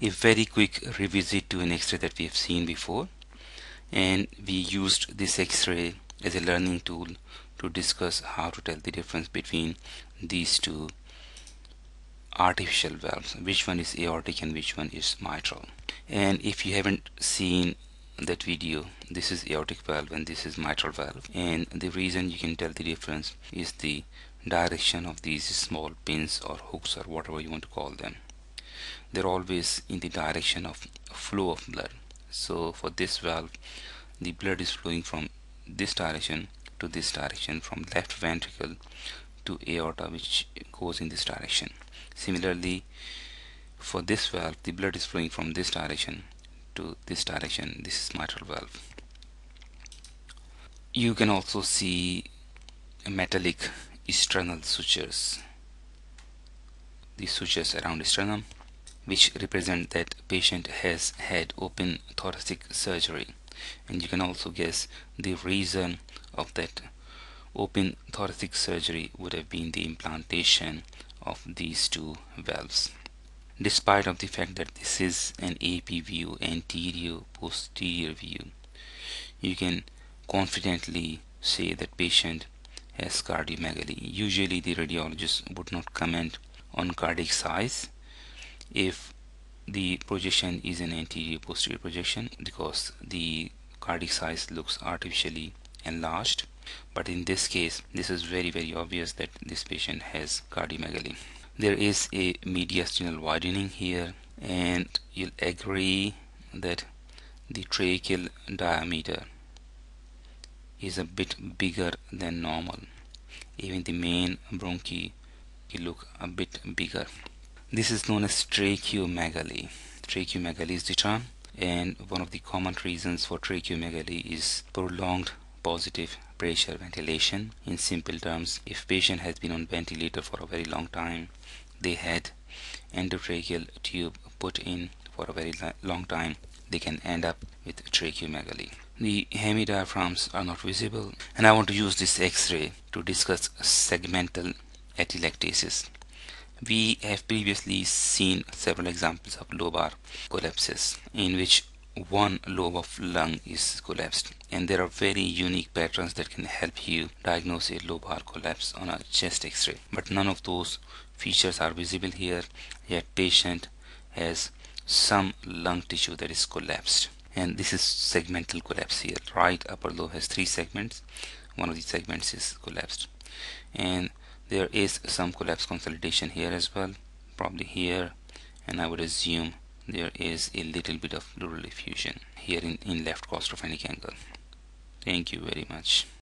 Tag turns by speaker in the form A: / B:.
A: a very quick revisit to an x-ray that we have seen before. And we used this x-ray as a learning tool to discuss how to tell the difference between these two artificial valves which one is aortic and which one is mitral. And if you haven't seen that video this is aortic valve and this is mitral valve. And the reason you can tell the difference is the direction of these small pins or hooks or whatever you want to call them they're always in the direction of flow of blood. So for this valve the blood is flowing from this direction to this direction from left ventricle to aorta which goes in this direction. Similarly for this valve the blood is flowing from this direction to this direction. This is mitral valve. You can also see metallic sternal sutures. These sutures around the sternum which represent that patient has had open thoracic surgery. And you can also guess the reason of that open thoracic surgery would have been the implantation of these two valves. Despite of the fact that this is an AP view anterior posterior view you can confidently say that patient has cardiomegaly usually the radiologist would not comment on cardiac size if the projection is an anterior posterior projection because the cardiac size looks artificially enlarged. But in this case this is very very obvious that this patient has cardiomegaly there is a mediastinal widening here and you'll agree that the tracheal diameter is a bit bigger than normal. Even the main bronchi look a bit bigger this is known as tracheomegaly. Tracheomegaly is the term and one of the common reasons for tracheomegaly is prolonged positive pressure ventilation. In simple terms if patient has been on ventilator for a very long time they had endotracheal tube put in for a very long time they can end up with tracheomegaly. The hemidiaphragms are not visible and I want to use this x-ray to discuss segmental atelectasis we have previously seen several examples of lobar collapses in which one lobe of lung is collapsed and there are very unique patterns that can help you diagnose a lobar collapse on a chest x-ray. But none of those features are visible here. Yet patient has some lung tissue that is collapsed and this is segmental collapse here. Right upper lobe has three segments. One of these segments is collapsed. And there is some collapse consolidation here as well probably here and I would assume there is a little bit of pleural effusion here in, in left costophrenic angle. Thank you very much